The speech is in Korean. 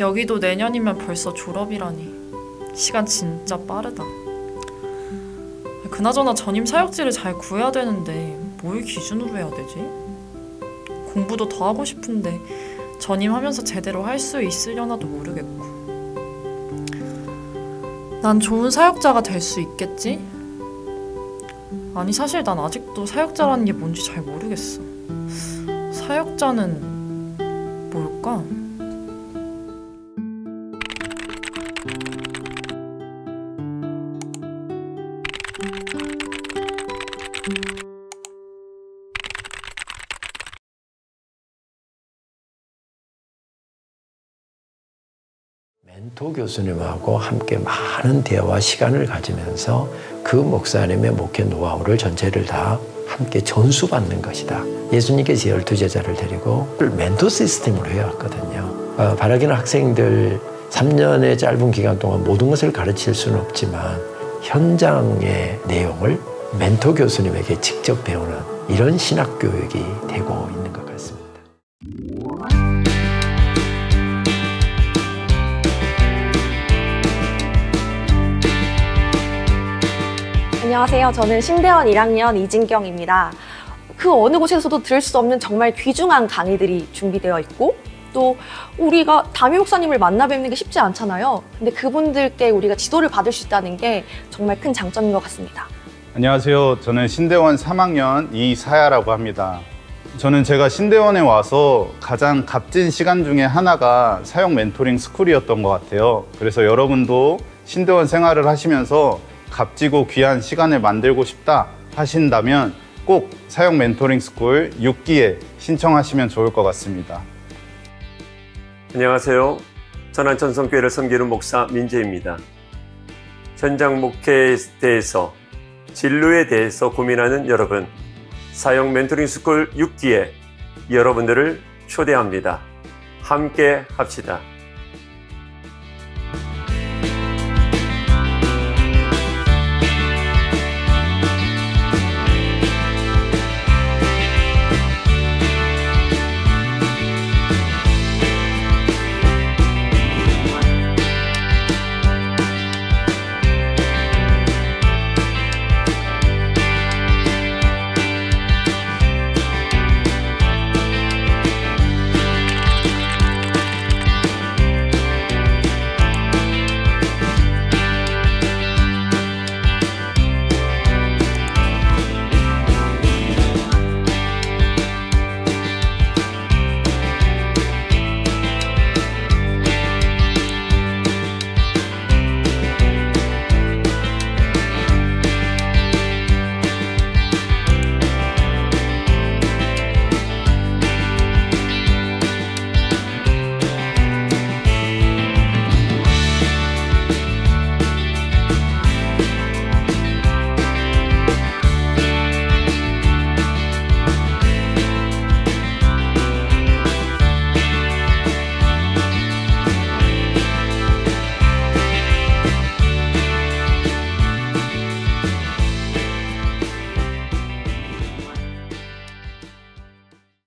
여기도 내년이면 벌써 졸업이라니. 시간 진짜 빠르다. 그나저나 전임 사역지를 잘 구해야 되는데 뭘 기준으로 해야 되지? 공부도 더 하고 싶은데 전임하면서 제대로 할 수 있으려나도 모르겠고. 난 좋은 사역자가 될 수 있겠지? 아니 사실 난 아직도 사역자라는 게 뭔지 잘 모르겠어. 사역자는 뭘까? 멘토 교수님하고 함께 많은 대화 시간을 가지면서 그 목사님의 목회 노하우를 전체를 다 함께 전수받는 것이다. 예수님께서 열두 제자를 데리고 멘토 시스템으로 해왔거든요. 어, 바라기는 학생들 3년의 짧은 기간 동안 모든 것을 가르칠 수는 없지만 현장의 내용을 멘토 교수님에게 직접 배우는 이런 신학 교육이 되고 있는 것 같습니다. 안녕하세요. 저는 신대원 1학년 이진경입니다. 그 어느 곳에서도 들을 수 없는 정말 귀중한 강의들이 준비되어 있고 또 우리가 담임 목사님을 만나 뵙는 게 쉽지 않잖아요. 근데 그분들께 우리가 지도를 받을 수 있다는 게 정말 큰 장점인 것 같습니다. 안녕하세요. 저는 신대원 3학년 이사야라고 합니다. 저는 제가 신대원에 와서 가장 값진 시간 중에 하나가 사역 멘토링 스쿨이었던 것 같아요. 그래서 여러분도 신대원 생활을 하시면서 값지고 귀한 시간을 만들고 싶다 하신다면 꼭 사역 멘토링 스쿨 6기에 신청하시면 좋을 것 같습니다. 안녕하세요. 전환천성교회를 섬기는 목사 민재입니다. 현장 목회에 대해서 진로에 대해서 고민하는 여러분, 사역 멘토링 스쿨 6기에 여러분들을 초대합니다. 함께 합시다.